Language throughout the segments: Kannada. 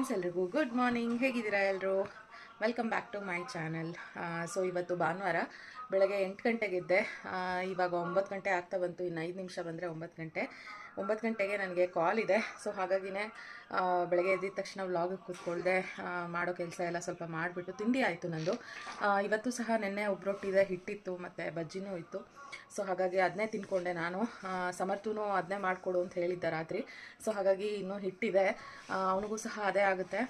ಫ್ರೆಂಡ್ಸ್ ಎಲ್ರಿಗೂ ಗುಡ್ ಮಾರ್ನಿಂಗ್ ಹೇಗಿದ್ದೀರಾ ಎಲ್ಲರೂ welcome back to my channel so ಇವತ್ತು ಭಾನುವಾರ ಬೆಳಗ್ಗೆ ಎಂಟು ಗಂಟೆಗಿದ್ದೆ ಇವಾಗ ಒಂಬತ್ತು ಗಂಟೆ ಆಗ್ತಾ ಬಂತು. ಇನ್ನು ಐದು ನಿಮಿಷ ಬಂದರೆ ಒಂಬತ್ತು ಗಂಟೆ. ಒಂಬತ್ತು ಗಂಟೆಗೆ ನನಗೆ ಕಾಲ್ ಇದೆ. ಸೊ ಹಾಗಾಗಿನೇ ಬೆಳಗ್ಗೆ ಎದ್ದಿದ ತಕ್ಷಣ ವ್ಲಾಗಿಗೆ ಕೂತ್ಕೊಳ್ಳದೆ ಮಾಡೋ ಕೆಲಸ ಎಲ್ಲ ಸ್ವಲ್ಪ ಮಾಡಿಬಿಟ್ಟು ತಿಂಡಿ ಆಯಿತು ನಂದು. ಇವತ್ತು ಸಹ ನೆನ್ನೆ ಒಬ್ರೊಟ್ಟಿದೆ, ಹಿಟ್ಟಿತ್ತು ಮತ್ತು ಬಜ್ಜಿನೂ ಇತ್ತು. ಸೊ ಹಾಗಾಗಿ ಅದನ್ನೇ ತಿನ್ಕೊಂಡೆ ನಾನು. ಸಮರ್ಥನೂ ಅದನ್ನೇ ಮಾಡಿಕೊಡು ಅಂತ ಹೇಳಿದ್ದೆ ರಾತ್ರಿ. ಸೊ ಹಾಗಾಗಿ ಇನ್ನೂ ಹಿಟ್ಟಿದೆ. ಅವನಿಗೂ ಸಹ ಅದೇ ಆಗುತ್ತೆ.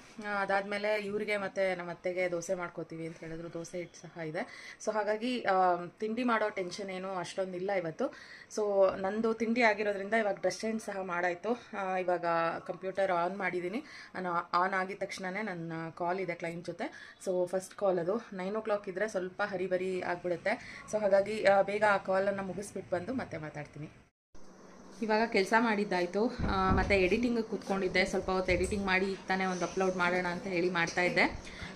ಅದಾದಮೇಲೆ ಇವರಿಗೆ ಮತ್ತು ನಮ್ಮ ಅತ್ತೆಗೆ ದೋಸೆ ಮಾಡ್ಕೋತೀವಿ ಅಂತ ಹೇಳಿದ್ರು. ದೋಸೆ, ಹಿಟ್ಟು ಸಹ ಇದೆ. ಸೊ ಹಾಗಾಗಿ ತಿಂಡಿ ಮಾಡೋ ಟೆನ್ಷನ್ ಏನು ಅಷ್ಟೊಂದಿಲ್ಲ ಇವತ್ತು. ಸೊ ನಂದು ತಿಂಡಿ ಆಗಿರೋದ್ರಿಂದ ಇವಾಗ ಡ್ರೆಸ್ ಚೇಂಜ್ ಸಹ ಮಾಡಾಯಿತು. ಇವಾಗ ಕಂಪ್ಯೂಟರ್ ಆನ್ ಮಾಡಿದ್ದೀನಿ ನಾನು ಆನ್ ಆಗಿದ ತಕ್ಷಣವೇ ನನ್ನ ಕಾಲ್ ಇದೆ ಕ್ಲೈಂಟ್ ಜೊತೆ. ಸೊ ಫಸ್ಟ್ ಕಾಲ್ ಅದು. ನೈನ್ ಓ ಕ್ಲಾಕ್ ಇದ್ದರೆ ಸ್ವಲ್ಪ ಹರಿಬರಿ ಆಗಿಬಿಡುತ್ತೆ. ಸೊ ಹಾಗಾಗಿ ಬೇಗ ಆ ಕಾಲನ್ನು ಮುಗಿಸ್ಬಿಟ್ಟು ಬಂದು ಮತ್ತೆ ಮಾತಾಡ್ತೀನಿ. ಇವಾಗ ಕೆಲಸ ಮಾಡಿದ್ದಾಯಿತು. ಮತ್ತು ಎಡಿಟಿಂಗ್ ಕೂತ್ಕೊಂಡಿದ್ದೆ. ಸ್ವಲ್ಪ ಹೊತ್ತು ಎಡಿಟಿಂಗ್ ಮಾಡಿ ತಾನೇ ಒಂದು ಅಪ್ಲೋಡ್ ಮಾಡೋಣ ಅಂತ ಹೇಳಿ ಮಾಡ್ತಾ ಇದ್ದೆ.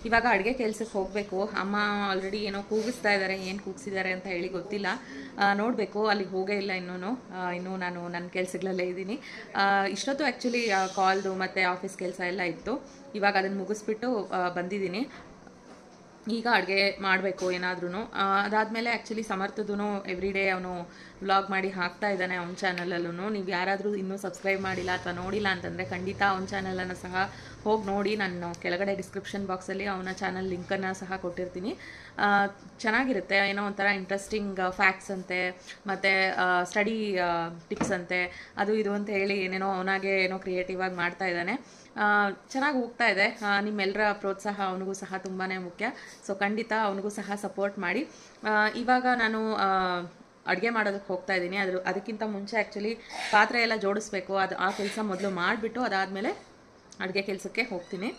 ಇವಾಗ ಅಡುಗೆ ಕೆಲಸಕ್ಕೆ ಹೋಗಬೇಕು. ಅಮ್ಮ ಆಲ್ರೆಡಿ ಏನೋ ಕೂಗಿಸ್ತಾ ಇದ್ದಾರೆ ಏನು ಕೂಗಿಸಿದ್ದಾರೆ ಅಂತ ಹೇಳಿ ಗೊತ್ತಿಲ್ಲ. ನೋಡಬೇಕು, ಅಲ್ಲಿಗೆ ಹೋಗೇ ಇಲ್ಲ ಇನ್ನೂ ಇನ್ನೂ ನಾನು ನನ್ನ ಕೆಲಸಗಳಲ್ಲೇ ಇದ್ದೀನಿ. ಇಷ್ಟೊತ್ತು ಆ್ಯಕ್ಚುಲಿ ಕಾಲ್ದು ಮತ್ತು ಆಫೀಸ್ ಕೆಲಸ ಎಲ್ಲ ಇತ್ತು. ಇವಾಗ ಅದನ್ನು ಮುಗಿಸ್ಬಿಟ್ಟು ಬಂದಿದ್ದೀನಿ. ಈಗ ಅಡುಗೆ ಮಾಡಬೇಕು ಏನಾದ್ರೂ ಅದಾದಮೇಲೆ ಆ್ಯಕ್ಚುಲಿ ಸಮರ್ಥದೂ ಎವ್ರಿ ಡೇ ಅವನು ವ್ಲಾಗ್ ಮಾಡಿ ಹಾಕ್ತಾ ಇದ್ದಾನೆ ಅವ್ನ ಚಾನಲಲ್ಲೂ ನೀವು ಯಾರಾದರೂ ಇನ್ನೂ ಸಬ್ಸ್ಕ್ರೈಬ್ ಮಾಡಿಲ್ಲ ಅಥವಾ ನೋಡಿಲ್ಲ ಅಂತಂದರೆ ಖಂಡಿತ ಅವನ ಚಾನಲನ್ನು ಸಹ ಹೋಗಿ ನೋಡಿ. ನಾನು ಕೆಳಗಡೆ ಡಿಸ್ಕ್ರಿಪ್ಷನ್ ಬಾಕ್ಸಲ್ಲಿ ಅವನ ಚಾನಲ್ ಲಿಂಕನ್ನು ಸಹ ಕೊಟ್ಟಿರ್ತೀನಿ. ಚೆನ್ನಾಗಿರುತ್ತೆ. ಏನೋ ಒಂಥರ ಇಂಟ್ರೆಸ್ಟಿಂಗ್ ಫ್ಯಾಕ್ಟ್ಸ್ ಅಂತೆ, ಮತ್ತು ಸ್ಟಡಿ ಟಿಪ್ಸ್ ಅಂತೆ. ಅದು ಇದು ಅಂತ ಹೇಳಿ ಏನೇನೋ ಅವನಾಗೆ ಏನೋ ಕ್ರಿಯೇಟಿವ್ ಆಗಿ ಮಾಡ್ತಾ ಇದ್ದಾನೆ. ಚೆನ್ನಾಗಿ ಹೋಗ್ತಾ ಇದೆ. ನಿಮ್ಮೆಲ್ಲರ ಪ್ರೋತ್ಸಾಹ ಅವನಿಗೂ ಸಹ ತುಂಬಾ ಮುಖ್ಯ. ಸೊ ಖಂಡಿತ ಅವನಿಗೂ ಸಹ ಸಪೋರ್ಟ್ ಮಾಡಿ. ಇವಾಗ ನಾನು ಅಡುಗೆ ಮಾಡೋದಕ್ಕೆ ಹೋಗ್ತಾ ಇದ್ದೀನಿ. ಅದ್ರ, ಅದಕ್ಕಿಂತ ಮುಂಚೆ ಆ್ಯಕ್ಚುಲಿ ಪಾತ್ರೆ ಎಲ್ಲ ಜೋಡಿಸ್ಬೇಕು. ಅದು ಆ ಕೆಲಸ ಮೊದಲು ಮಾಡಿಬಿಟ್ಟು ಅದಾದಮೇಲೆ ಅಡುಗೆ ಕೆಲಸಕ್ಕೆ ಹೋಗ್ತೀನಿ.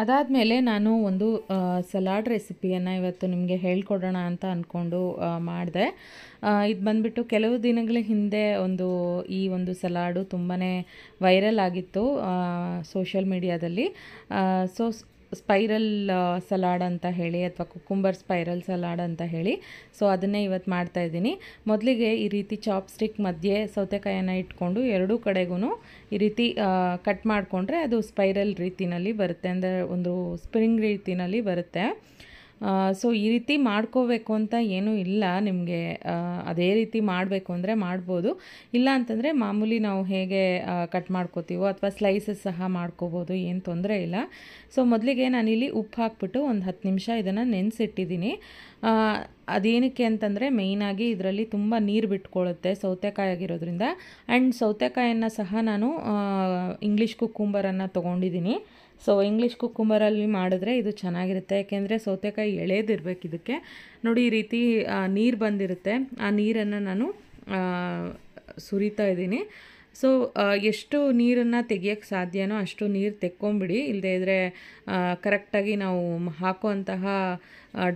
ಅದಾದಮೇಲೆ ನಾನು ಒಂದು ಸಲಾಡ್ ರೆಸಿಪಿಯನ್ನು ಇವತ್ತು ನಿಮಗೆ ಹೇಳ್ಕೊಡೋಣ ಅಂತ ಅಂದ್ಕೊಂಡು ಮಾಡಿದೆ. ಇದು ಬಂದುಬಿಟ್ಟು ಕೆಲವು ದಿನಗಳ ಹಿಂದೆ ಒಂದು, ಈ ಒಂದು ಸಲಾಡು ತುಂಬಾ ವೈರಲ್ ಆಗಿತ್ತು ಸೋಷಿಯಲ್ ಮೀಡಿಯಾದಲ್ಲಿ. ಸೊ ಸ್ಪೈರಲ್ ಸಲಾಡ್ ಅಂತ ಹೇಳಿ ಅಥವಾ ಕುಕ್ಕುಂಬರ್ ಸ್ಪೈರಲ್ ಸಲಾಡ್ ಅಂತ ಹೇಳಿ. ಸೊ, ಅದನ್ನೇ ಇವತ್ತು ಮಾಡ್ತಾ ಇದ್ದೀನಿ. ಮೊದಲಿಗೆ ಈ ರೀತಿ ಚಾಪ್ ಸ್ಟಿಕ್ ಮಧ್ಯೆ ಸೌತೆಕಾಯನ್ನು ಇಟ್ಕೊಂಡು ಎರಡೂ ಕಡೆಗೂ ಈ ರೀತಿ ಕಟ್ ಮಾಡಿಕೊಂಡ್ರೆ ಅದು ಸ್ಪೈರಲ್ ರೀತಿನಲ್ಲಿ ಬರುತ್ತೆ. ಅಂದರೆ ಒಂದು ಸ್ಪ್ರಿಂಗ್ ರೀತಿನಲ್ಲಿ ಬರುತ್ತೆ. ಸೊ ಈ ರೀತಿ ಮಾಡ್ಕೋಬೇಕು ಅಂತ ಏನೂ ಇಲ್ಲ. ನಿಮಗೆ ಅದೇ ರೀತಿ ಮಾಡಬೇಕು ಅಂದರೆ ಮಾಡ್ಬೋದು. ಇಲ್ಲ ಅಂತಂದರೆ ಮಾಮೂಲಿ ನಾವು ಹೇಗೆ ಕಟ್ ಮಾಡ್ಕೋತೀವೋ ಅಥವಾ ಸ್ಲೈಸಸ್ ಸಹ ಮಾಡ್ಕೋಬೋದು, ಏನು ತೊಂದರೆ ಇಲ್ಲ. ಸೊ ಮೊದಲಿಗೆ ನಾನಿಲ್ಲಿ ಉಪ್ಪು ಹಾಕ್ಬಿಟ್ಟು ಒಂದು ಹತ್ತು ನಿಮಿಷ ಇದನ್ನು ನೆನೆಸಿಟ್ಟಿದ್ದೀನಿ ಅದೇನಕ್ಕೆ ಅಂತಂದರೆ ಮೇಯ್ನಾಗಿ ಇದರಲ್ಲಿ ತುಂಬ ನೀರು ಬಿಟ್ಕೊಳ್ಳುತ್ತೆ ಸೌತೆಕಾಯಿ ಆಗಿರೋದ್ರಿಂದ. ಆ್ಯಂಡ್ ಸೌತೆಕಾಯನ್ನು ಸಹ ನಾನು ಇಂಗ್ಲೀಷ್ ಕುಕ್ಕುಂಬರನ್ನು ತೊಗೊಂಡಿದ್ದೀನಿ ಸೊ ಇಂಗ್ಲೀಷ್ ಕುಕ್ಕುಂಬರಲ್ಲಿ ಮಾಡಿದ್ರೆ ಇದು ಚೆನ್ನಾಗಿರುತ್ತೆ. ಯಾಕೆಂದರೆ ಸೌತೆಕಾಯಿ ಎಳೆದಿರಬೇಕು ಇದಕ್ಕೆ. ನೋಡಿ, ಈ ರೀತಿ ನೀರು ಬಂದಿರುತ್ತೆ. ಆ ನೀರನ್ನು ನಾನು ಸುರಿತಾ ಇದ್ದೀನಿ. ಸೊ ಎಷ್ಟು ನೀರನ್ನು ತೆಗಿಯೋಕ್ಕೆ ಸಾಧ್ಯನೋ ಅಷ್ಟು ನೀರು ತೆಕ್ಕೊಂಬಿಡಿ. ಇಲ್ಲದೇ ಇದ್ದರೆ ಕರೆಕ್ಟಾಗಿ ನಾವು ಹಾಕುವಂತಹ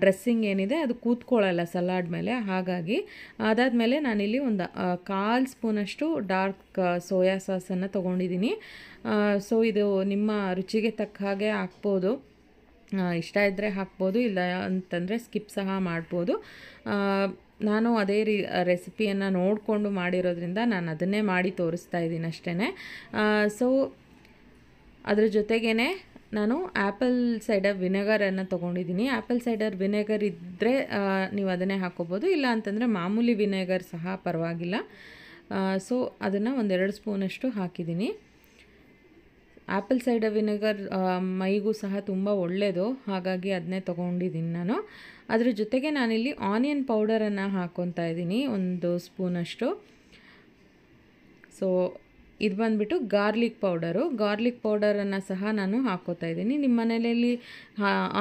ಡ್ರೆಸ್ಸಿಂಗ್ ಏನಿದೆ ಅದು ಕೂತ್ಕೊಳ್ಳಲ್ಲ ಸಲಾಡ್ ಮೇಲೆ. ಹಾಗಾಗಿ ಅದಾದಮೇಲೆ ನಾನಿಲ್ಲಿ ಒಂದು ಕಾಲು ಸ್ಪೂನಷ್ಟು ಡಾರ್ಕ್ ಸೋಯಾ ಸಾಸನ್ನು ತೊಗೊಂಡಿದ್ದೀನಿ ಸೊ ಇದು ನಿಮ್ಮ ರುಚಿಗೆ ತಕ್ಕ ಹಾಗೆ ಹಾಕ್ಬೋದು. ಇಷ್ಟ ಇದ್ದರೆ ಹಾಕ್ಬೋದು, ಇಲ್ಲ ಅಂತಂದರೆ ಸ್ಕಿಪ್ ಸಹ ಮಾಡ್ಬೋದು. ನಾನು ಅದೇ ರೀ ರೆಸಿಪಿಯನ್ನು ನೋಡಿಕೊಂಡು ಮಾಡಿರೋದ್ರಿಂದ ನಾನು ಅದನ್ನೇ ಮಾಡಿ ತೋರಿಸ್ತಾ ಇದ್ದೀನಿ ಅಷ್ಟೇ ಸೊ ಅದರ ಜೊತೆಗೇ ನಾನು ಆ್ಯಪಲ್ ಸೈಡರ್ ವಿನೆಗರನ್ನು ತೊಗೊಂಡಿದ್ದೀನಿ. ಆ್ಯಪಲ್ ಸೈಡರ್ ವಿನೆಗರ್ ಇದ್ದರೆ ನೀವು ಅದನ್ನೇ ಹಾಕ್ಕೋಬೋದು ಇಲ್ಲ ಅಂತಂದರೆ ಮಾಮೂಲಿ ವಿನೆಗರ್ ಸಹ ಪರವಾಗಿಲ್ಲ. ಸೊ ಅದನ್ನು ಒಂದೆರಡು ಸ್ಪೂನಷ್ಟು ಹಾಕಿದ್ದೀನಿ. ಆ್ಯಪಲ್ ಸೈಡರ್ ವಿನೆಗರ್ ಮೈಗೂ ಸಹ ತುಂಬ ಒಳ್ಳೆಯದು ಹಾಗಾಗಿ ಅದನ್ನೇ ತೊಗೊಂಡಿದ್ದೀನಿ ನಾನು. ಅದ್ರ ಜೊತೆಗೆ ನಾನಿಲ್ಲಿ ಆನಿಯನ್ ಪೌಡರನ್ನು ಹಾಕ್ಕೊತಾ ಇದ್ದೀನಿ, ಒಂದು ಸ್ಪೂನಷ್ಟು ಸೊ ಇದು ಬಂದುಬಿಟ್ಟು ಗಾರ್ಲಿಕ್ ಪೌಡರು. ಗಾರ್ಲಿಕ್ ಪೌಡರನ್ನು ಸಹ ನಾನು ಹಾಕ್ಕೋತಾ ಇದ್ದೀನಿ. ನಿಮ್ಮ ಮನೆಯಲ್ಲಿ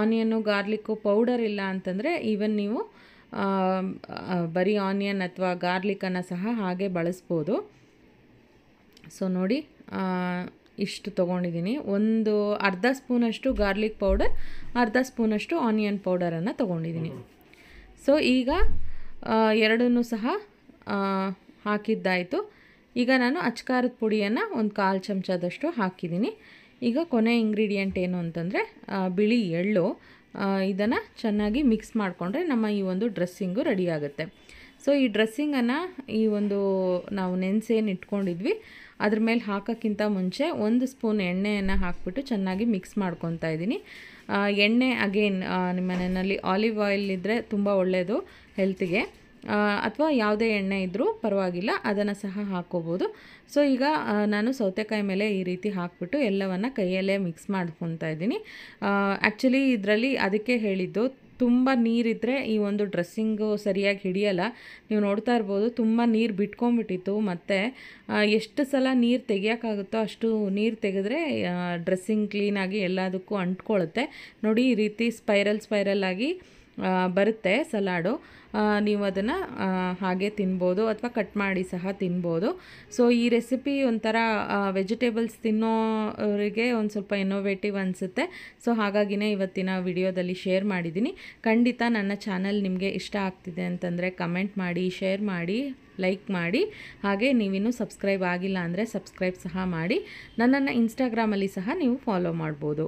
ಆನಿಯನ್ನು ಗಾರ್ಲಿಕ್ಕು ಪೌಡರ್ ಇಲ್ಲ ಅಂತಂದರೆ ಈವನ್ ನೀವು ಬರೀ ಆನಿಯನ್ ಅಥವಾ ಗಾರ್ಲಿಕ್ಕನ್ನು ಸಹ ಹಾಗೆ ಬಳಸ್ಬೋದು. ಸೊ ನೋಡಿ ಇಷ್ಟು ತೊಗೊಂಡಿದ್ದೀನಿ. ಒಂದು ಅರ್ಧ ಸ್ಪೂನಷ್ಟು ಗಾರ್ಲಿಕ್ ಪೌಡರ್, ಅರ್ಧ ಸ್ಪೂನಷ್ಟು ಆನಿಯನ್ ಪೌಡರನ್ನು ತೊಗೊಂಡಿದ್ದೀನಿ. ಸೊ, ಈಗ ಎರಡನ್ನು ಸಹ ಹಾಕಿದ್ದಾಯಿತು. ಈಗ ನಾನು ಅಚ್ಕಾರದ ಪುಡಿಯನ್ನು ಒಂದು ಕಾಲು ಚಮಚದಷ್ಟು ಹಾಕಿದ್ದೀನಿ. ಈಗ ಕೊನೆ ಇಂಗ್ರೀಡಿಯೆಂಟ್ ಏನು ಅಂತಂದರೆ ಬಿಳಿ ಎಳ್ಳು ಇದನ್ನು ಚೆನ್ನಾಗಿ ಮಿಕ್ಸ್ ಮಾಡಿಕೊಂಡ್ರೆ ನಮ್ಮ ಈ ಒಂದು ಡ್ರೆಸ್ಸಿಂಗು ರೆಡಿ ಆಗುತ್ತೆ. ಸೊ ಈ ಡ್ರೆಸ್ಸಿಂಗನ್ನು ಈ ಒಂದು ನಾವು ನೆನೆಸೇನು ಇಟ್ಕೊಂಡಿದ್ವಿ. ಅದ್ರ ಮೇಲೆ ಹಾಕೋಕ್ಕಿಂತ ಮುಂಚೆ ಒಂದು ಸ್ಪೂನ್ ಎಣ್ಣೆಯನ್ನು ಹಾಕ್ಬಿಟ್ಟು ಚೆನ್ನಾಗಿ ಮಿಕ್ಸ್ ಮಾಡ್ಕೊತಾ ಇದ್ದೀನಿ. ಎಣ್ಣೆ ಅಗೇನ್ ನಿಮ್ಮ ಮನೆಯಲ್ಲಿ ಆಲಿವ್ ಆಯಿಲ್ ಇದ್ದರೆ ತುಂಬ ಒಳ್ಳೆಯದು ಹೆಲ್ತಿಗೆ ಅಥವಾ ಯಾವುದೇ ಎಣ್ಣೆ ಇದ್ದರೂ ಪರವಾಗಿಲ್ಲ, ಅದನ್ನು ಸಹ ಹಾಕ್ಕೋಬೋದು. ಸೊ ಈಗ ನಾನು ಸೌತೆಕಾಯಿ ಮೇಲೆ ಈ ರೀತಿ ಹಾಕ್ಬಿಟ್ಟು ಎಲ್ಲವನ್ನು ಕೈಯಲ್ಲೇ ಮಿಕ್ಸ್ ಮಾಡ್ಕೊತಾ ಇದ್ದೀನಿ. ಆ್ಯಕ್ಚುಲಿ ಇದರಲ್ಲಿ ಅದಕ್ಕೆ ಹೇಳಿದ್ದು ತುಂಬ ನೀರಿದ್ದರೆ ಈ ಒಂದು ಡ್ರೆಸ್ಸಿಂಗು ಸರಿಯಾಗಿ ಹಿಡಿಯಲ್ಲ. ನೀವು ನೋಡ್ತಾ ಇರ್ಬೋದು ತುಂಬ ನೀರು ಬಿಟ್ಕೊಂಡ್ಬಿಟ್ಟಿತ್ತು. ಮತ್ತು ಎಷ್ಟು ಸಲ ನೀರು ತೆಗಿಯೋಕ್ಕಾಗುತ್ತೋ ಅಷ್ಟು ನೀರು ತೆಗೆದ್ರೆ ಡ್ರೆಸ್ಸಿಂಗ್ ಕ್ಲೀನಾಗಿ ಎಲ್ಲದಕ್ಕೂ ಅಂಟ್ಕೊಳ್ಳುತ್ತೆ ನೋಡಿ ಈ ರೀತಿ ಸ್ಪೈರಲ್ ಸ್ಪೈರಲ್ ಆಗಿ ಬರುತ್ತೆ ಸಲಾಡು. ನೀವು ಅದನ್ನು ಹಾಗೆ ತಿನ್ಬೋದು ಅಥವಾ ಕಟ್ ಮಾಡಿ ಸಹ ತಿನ್ಬೋದು. ಸೊ ಈ ರೆಸಿಪಿ ಒಂಥರ ವೆಜಿಟೇಬಲ್ಸ್ ತಿನ್ನೋರಿಗೆ ಒಂದು ಸ್ವಲ್ಪ ಇನ್ನೋವೇಟಿವ್ ಅನಿಸುತ್ತೆ. ಸೊ ಹಾಗಾಗಿನೇ ಇವತ್ತಿನ ವಿಡಿಯೋದಲ್ಲಿ ಶೇರ್ ಮಾಡಿದ್ದೀನಿ. ಖಂಡಿತ ನನ್ನ ಚಾನಲ್ ನಿಮಗೆ ಇಷ್ಟ ಆಗ್ತಿದೆ ಅಂತಂದರೆ ಕಮೆಂಟ್ ಮಾಡಿ ಶೇರ್ ಮಾಡಿ ಲೈಕ್ ಮಾಡಿ. ಹಾಗೆ ನೀವಿನ್ನೂ ಸಬ್ಸ್ಕ್ರೈಬ್ ಆಗಿಲ್ಲ ಅಂದರೆ ಸಬ್ಸ್ಕ್ರೈಬ್ ಸಹ ಮಾಡಿ. ನನ್ನನ್ನು ಇನ್ಸ್ಟಾಗ್ರಾಮಲ್ಲಿ ಸಹ ನೀವು ಫಾಲೋ ಮಾಡ್ಬೋದು.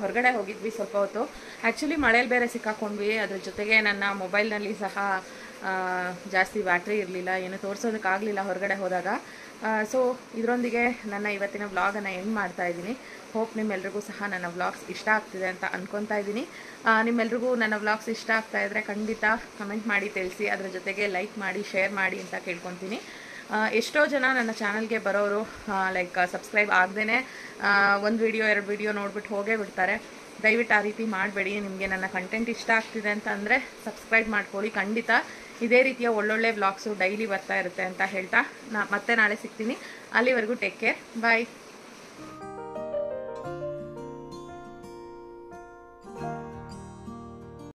ಹೊರಗಡೆ ಹೋಗಿದ್ವಿ ಸ್ವಲ್ಪ ಹೊತ್ತು. ಆ್ಯಕ್ಚುಲಿ ಮಳೇಲಿ ಬೇರೆ ಸಿಕ್ಕಾಕೊಂಡ್ವಿ. ಅದ್ರ ಜೊತೆಗೆ ನನ್ನ ಮೊಬೈಲ್ನಲ್ಲಿ ಸಹ ಜಾಸ್ತಿ ಬ್ಯಾಟ್ರಿ ಇರಲಿಲ್ಲ. ಏನು ತೋರಿಸೋದಕ್ಕಾಗಲಿಲ್ಲ ಹೊರಗಡೆ ಹೋದಾಗ. ಸೊ ಇದರೊಂದಿಗೆ ನನ್ನ ಇವತ್ತಿನ ವ್ಲಾಗನ್ನು ಎಂಡ್ ಮಾಡ್ತಾ ಇದ್ದೀನಿ. ಹೋಪ್ ನಿಮ್ಮೆಲ್ರಿಗೂ ಸಹ ನನ್ನ ವ್ಲಾಗ್ಸ್ ಇಷ್ಟ ಆಗ್ತಿದೆ ಅಂತ ಅಂದ್ಕೊತಾ ಇದ್ದೀನಿ. ನಿಮ್ಮೆಲ್ರಿಗೂ ನನ್ನ ವ್ಲಾಗ್ಸ್ ಇಷ್ಟ ಆಗ್ತಾ ಇದ್ದರೆ ಖಂಡಿತ ಕಮೆಂಟ್ ಮಾಡಿ, ತಿಳಿಸಿ. ಅದರ ಜೊತೆಗೆ ಲೈಕ್ ಮಾಡಿ ಶೇರ್ ಮಾಡಿ ಅಂತ ಕೇಳ್ಕೊತೀನಿ. ಎಷ್ಟೋ ಜನ ನನ್ನ ಚಾನಲ್ಗೆ ಬರೋರು ಲೈಕ್ ಸಬ್ಸ್ಕ್ರೈಬ್ ಆಗದೇ ಒಂದು ವಿಡಿಯೋ ಎರಡು ವಿಡಿಯೋ ನೋಡ್ಬಿಟ್ಟು ಹೋಗೇ ಬಿಡ್ತಾರೆ. ದಯವಿಟ್ಟು ಆ ರೀತಿ ಮಾಡಬೇಡಿ, ನಿಮಗೆ ನನ್ನ ಕಂಟೆಂಟ್ ಇಷ್ಟ ಆಗ್ತಿದೆ ಅಂತ ಅಂದರೆ ಸಬ್ಸ್ಕ್ರೈಬ್ ಮಾಡ್ಕೊಳ್ಳಿ. ಖಂಡಿತ ಇದೇ ರೀತಿಯ ಒಳ್ಳೊಳ್ಳೆ ವ್ಲಾಗ್ಸು ಡೈಲಿ ಬರ್ತಾ ಇರುತ್ತೆ ಅಂತ ಹೇಳ್ತಾ ನಾ ಮತ್ತೆ ನಾಳೆ ಸಿಗ್ತೀನಿ. ಅಲ್ಲಿವರೆಗೂ ಟೇಕ್ ಕೇರ್ ಬಾಯ್